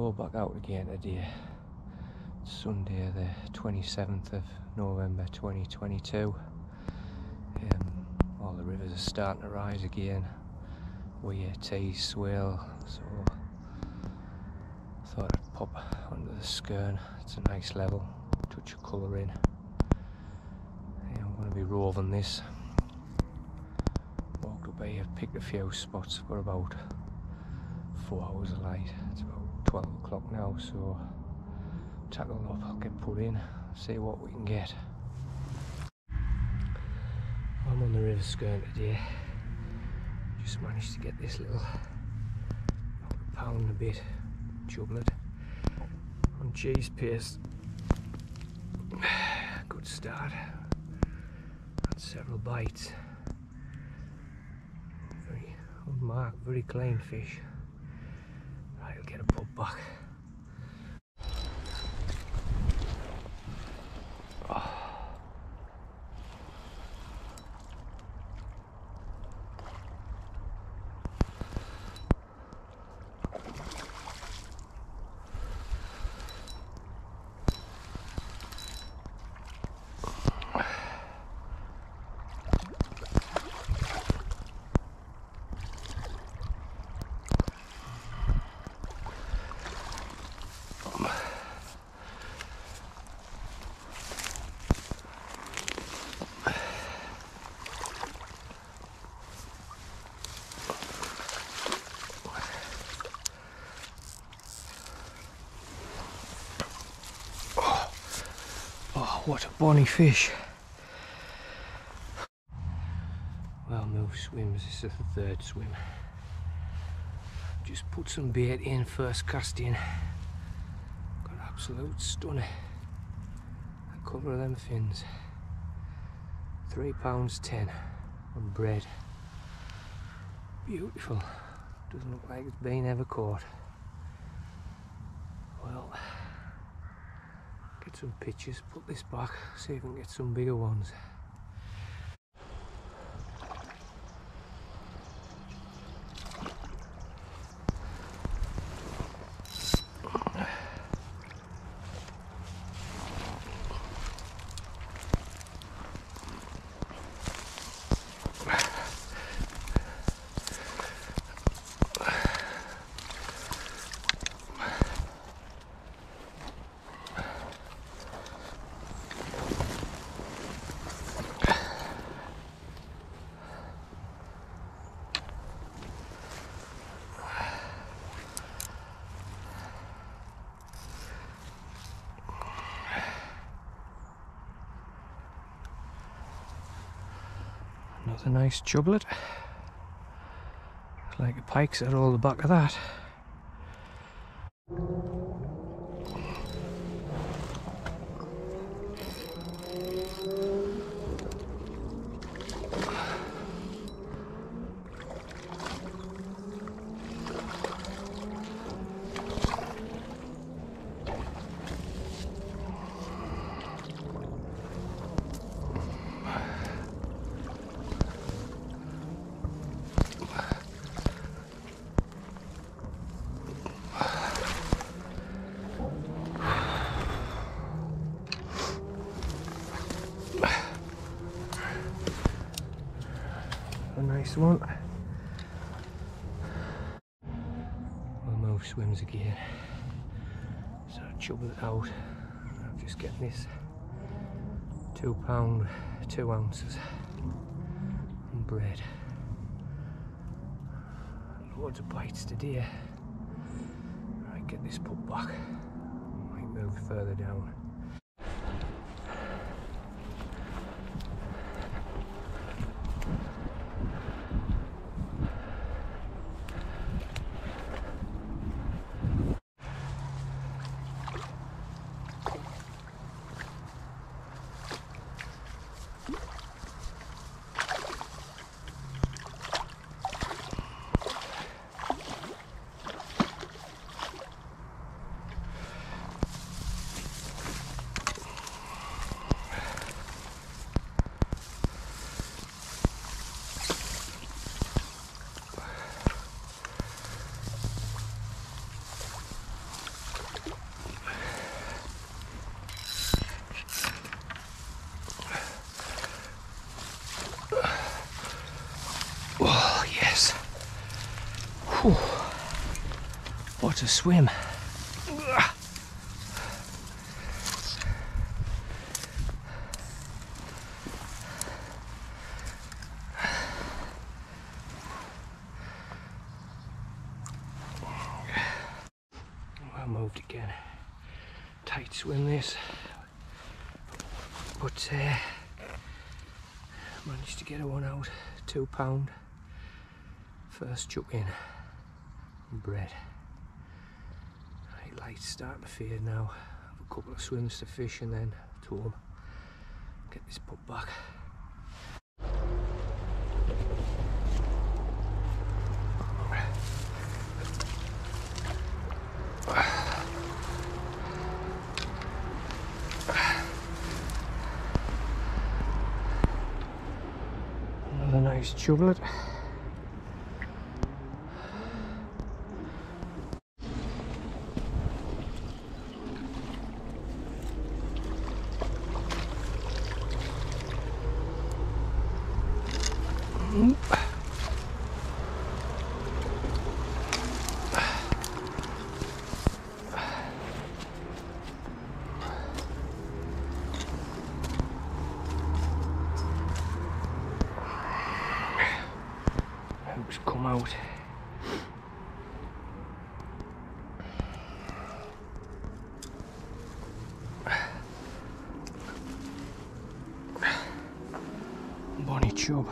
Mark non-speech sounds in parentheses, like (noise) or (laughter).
Back out again today. It's Sunday, the 27th of November 2022. Um, all the rivers are starting to rise again. Wear, Tees, Swale, so thought I'd pop onto the Skerne. It's a nice level, touch of colour in. Yeah, I'm going to be roving this. Walked up here, picked a few spots for about four hours of light. It's about 12 o'clock now, so tackle up, I'll get put in, see what we can get. I'm on the river Skerne today. Just managed to get this little pound a bit chublet on cheese paste. (sighs) Good start. Had several bites. Very unmarked, very clean fish. I'll get a put back. Oh, what a bonny fish. Well, move swims. This is the third swim. Just put some bait in, first cast in. Got absolute stunner. A couple of them fins. Three pounds ten on bread. Beautiful. Doesn't look like it's been ever caught. Well, get some pictures, put this back, see if we can get some bigger ones. Another nice. Looks like a pike's at all the back of that. Nice one. Well, swims again. So I chub it out. I'm just getting this two pound, two ounces and bread. Loads of bites today. Right, get this put back. Might move further down. Oh, yes. Whew. What a swim. Well moved again. Tight swim this. But uh, managed to get a one out, two pound. First chuck in. Bread. Right, light's starting to fade now. Have a couple of swims to fish and then to home. Get this put back. Another nice chublet. Who's come out? Bonnie chub.